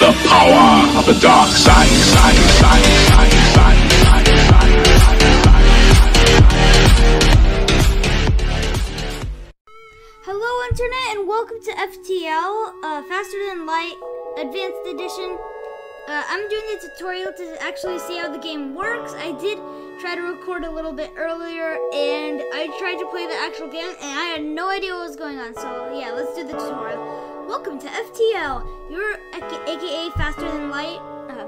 The power of the dark side, side, side, side, side, Hello, Internet, and welcome to FTL, uh, Faster Than Light Advanced Edition. Uh, I'm doing the tutorial to actually see how the game works. I did try to record a little bit earlier, and I tried to play the actual game, and I had no idea what was going on. So, yeah, let's do the tutorial. Welcome to FTL. You're aka Faster Than Light. Uh,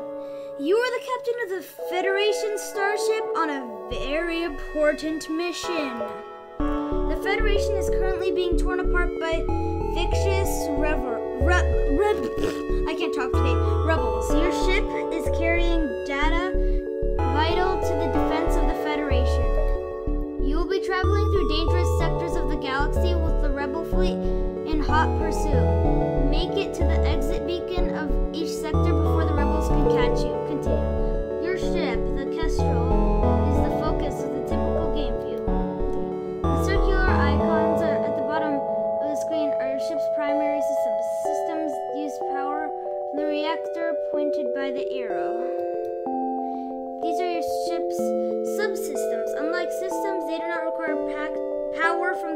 you are the captain of the Federation starship on a very important mission. The Federation is currently being torn apart by vicious rever, I can't talk today. Rebels. Your ship is carrying data vital to the defense of the Federation. You will be traveling through dangerous sectors of the galaxy with the Rebel fleet in hot pursuit.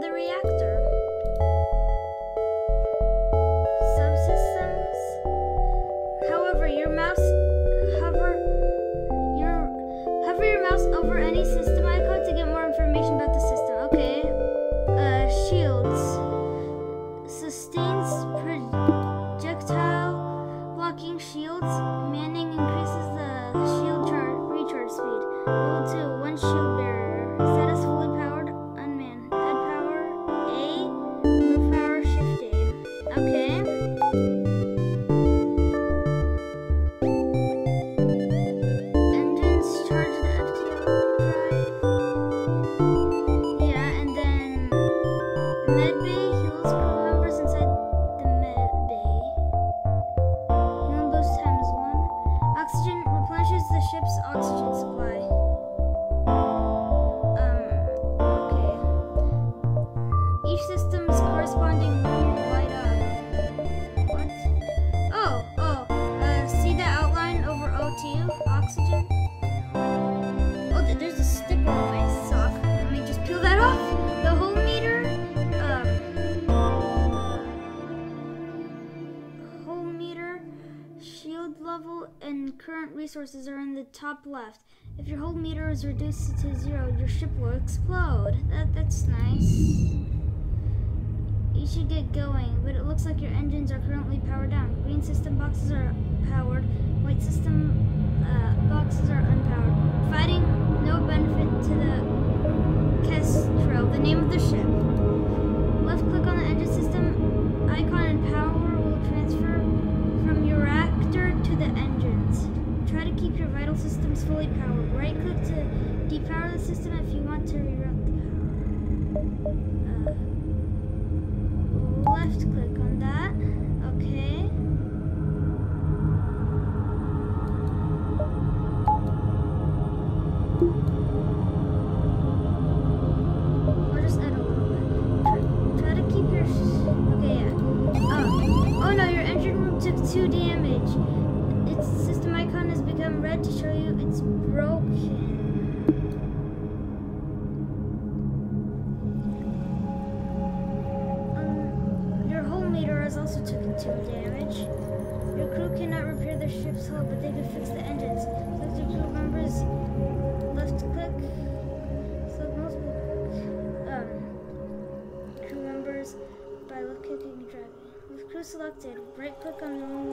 The reactor. Resources are in the top left. If your whole meter is reduced to zero, your ship will explode. That, that's nice. You should get going, but it looks like your engines are currently powered down. Green system boxes are powered, white system uh, boxes are unpowered. Fighting, no benefit to the Kestrel, the name of the ship. Left click on the engine system icon and power keep your vital systems fully powered. Right click to depower the system if you want to reroute the power. Uh, left click on that. Okay. Icon has become red to show you it's broken. Um, your hull meter has also taken two damage. Your crew cannot repair the ship's hull, but they can fix the engines. Select your crew members. Left click. Select multiple um, crew members by left clicking and dragging. With crew selected, right click on the one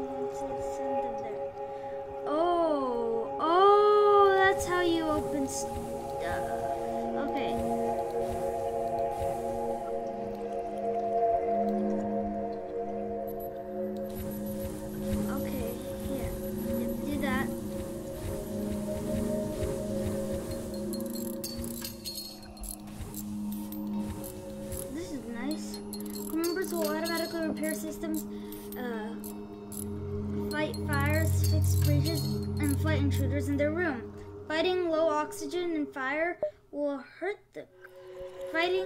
flight intruders in their room. Fighting low oxygen and fire will hurt the fighting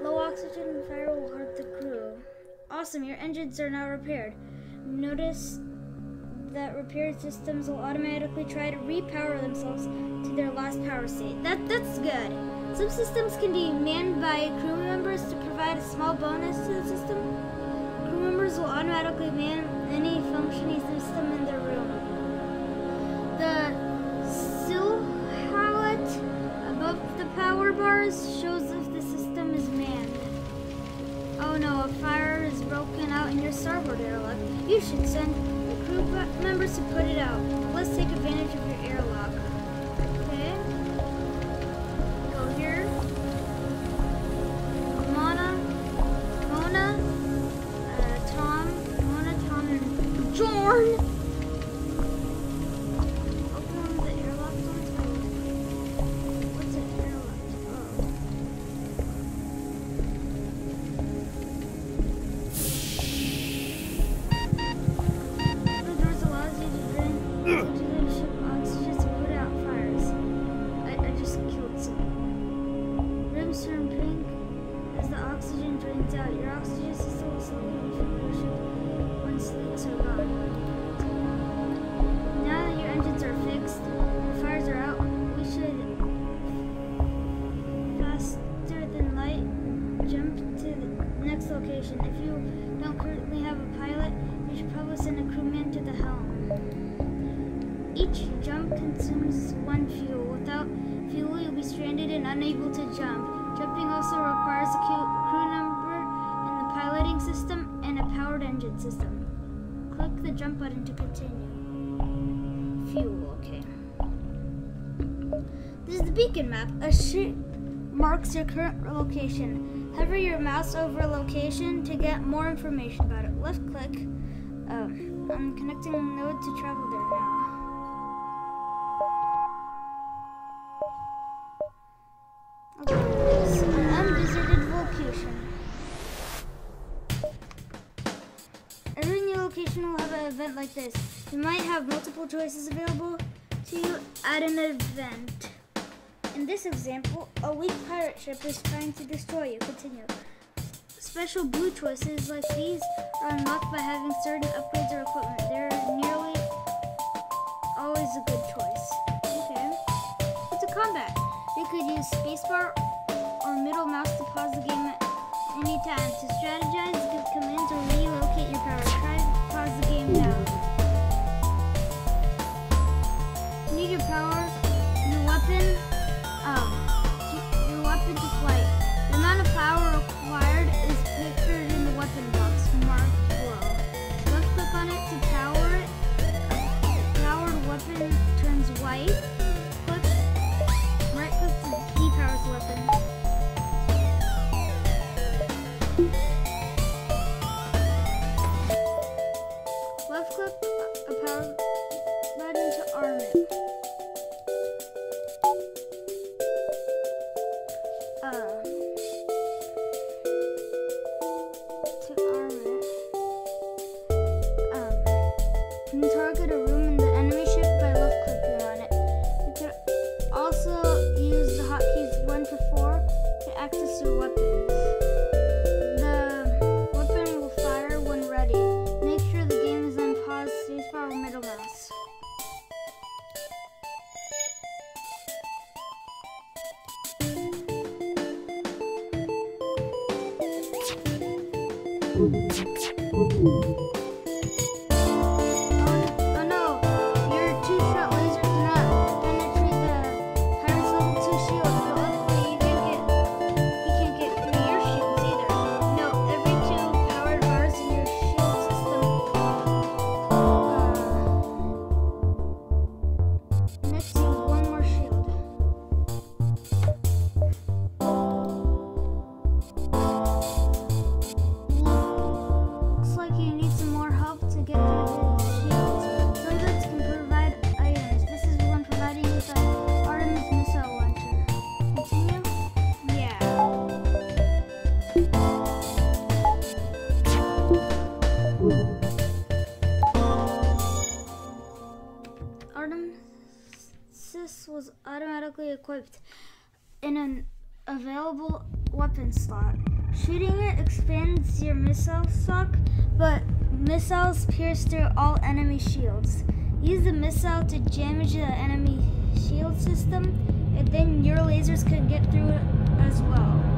low oxygen and fire will hurt the crew. Awesome, your engines are now repaired. Notice that repaired systems will automatically try to repower themselves to their last power state. That that's good. Some systems can be manned by crew members to provide a small bonus to the system. Crew members will automatically man members to put it out. Let's take advantage of your airlock. Okay. Go here. Mona, Mona, uh, Tom, Mona, Tom, and Jorn. Drains out. Your oxygen system will slowly refill your ship once leaks are gone. Now that your engines are fixed, the fires are out, we should faster than light jump to the next location. If you don't currently have a pilot, you should probably send a crewman to the helm. Each jump consumes one fuel. Without fuel, you'll be stranded and unable to jump. Jumping also requires a crew number in the piloting system and a powered engine system. Click the jump button to continue. Fuel, okay. This is the beacon map. A ship marks your current location. Hover your mouse over a location to get more information about it. Left click. Um, I'm connecting node to travel new location will have an event like this. You might have multiple choices available to you at an event. In this example, a weak pirate ship is trying to destroy you. Continue. Special blue choices like these are unlocked by having certain upgrades or equipment. They're nearly always a good choice. Okay. What's a combat? You could use spacebar or middle mouse to pause the game at any time. To strategize, give commands, or relocate your power. Try pause the game now. Need your power, your weapon, um, your weapon to flight. The amount of power required is pictured in the weapon box marked below. Left click on it to power it. A powered weapon turns white. Equipped in an available weapon slot. Shooting it expands your missile stock, but missiles pierce through all enemy shields. Use the missile to damage the enemy shield system, and then your lasers can get through it as well.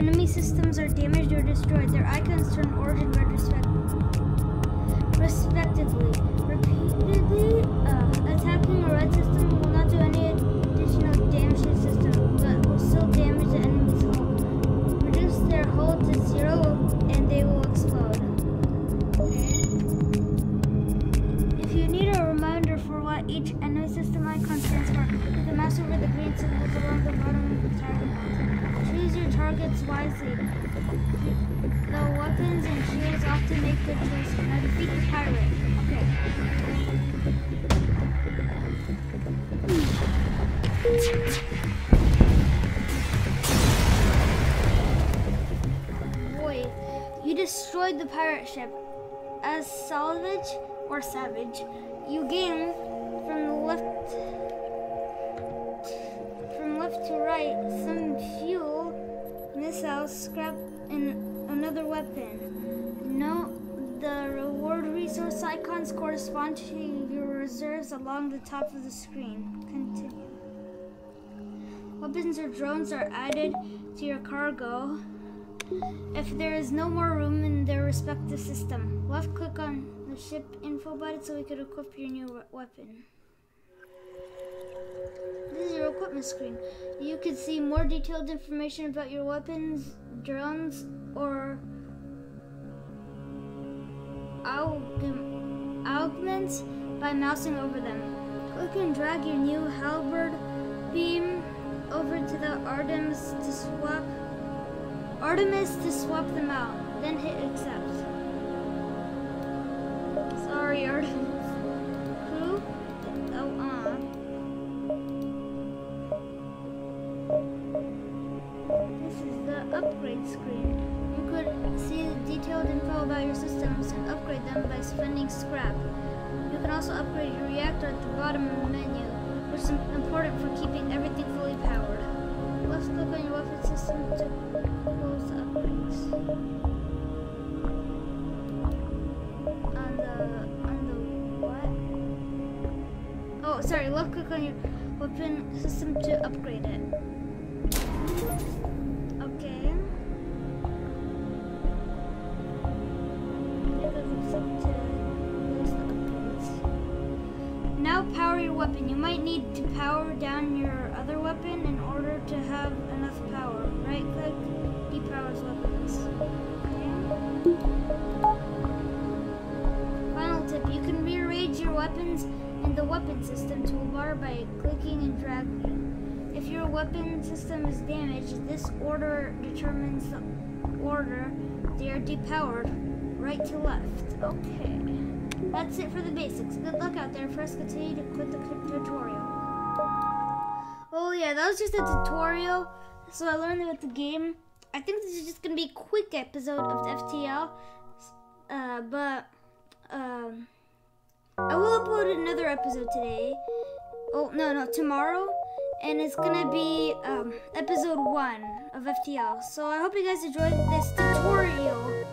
Enemy systems are damaged or destroyed, their icons turn orange and red respect- respectively. Repeatedly uh, attacking a red system will not do any additional damage to the system, but will still damage the enemy's hull. Reduce their hull to zero and they will explode. If you need a reminder for what each enemy system icon stands for, you can mouse over the green symbols along the bottom of the target Targets wisely. The weapons and shields often make good choices. Now defeat the pirate. Okay. Boy, you destroyed the pirate ship. As salvage or savage, you gain from the left from left to right some scrap, and another weapon. Note the reward resource icons correspond to your reserves along the top of the screen. Continue. Weapons or drones are added to your cargo if there is no more room in their respective system. Left click on the ship info button so we could equip your new weapon. Is your equipment screen. You can see more detailed information about your weapons, drones, or aug- augments by mousing over them. Click and drag your new halberd beam over to the Artemis to swap Artemis to swap them out. Uh, what? Oh, sorry. Left click on your weapon system to upgrade it. Weapons in the weapon system toolbar by clicking and dragging. If your weapon system is damaged, this order determines the order they are depowered, right to left. Okay. That's it for the basics. Good luck out there. First, continue to quit the tutorial. Oh yeah, that was just a tutorial. So I learned about the game. I think this is just gonna be a quick episode of the FTL. Uh, but um, I will upload another episode today. Oh no, no, tomorrow, and it's gonna be um, episode one of FTL. So I hope you guys enjoyed this tutorial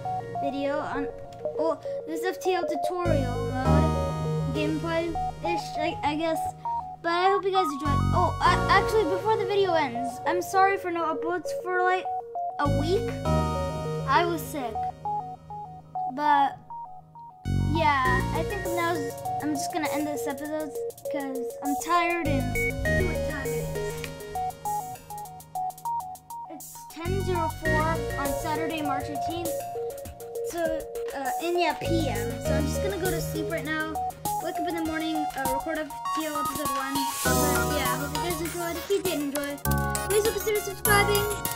video on oh this FTL tutorial mode gameplay ish, I, I guess. But I hope you guys enjoyed. Oh, I, actually, before the video ends, I'm sorry for no uploads for like a week. I was sick, but yeah, I think now I'm just gonna end this episode because I'm tired and what time it is. It's 10:04 on Saturday, March 18th. So, uh, and yeah, PM. So I'm just gonna go to sleep right now. Wake up in the morning, uh, record up TL episode one. But yeah, I hope you guys enjoyed. If you did enjoy, please consider subscribing.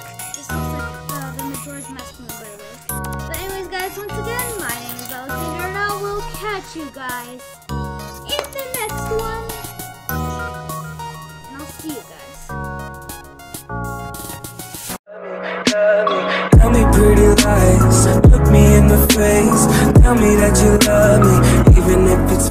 catch you guys in the next one. And I'll see you guys. Tell me pretty lies, look me in the face Tell me that you love me, even if it's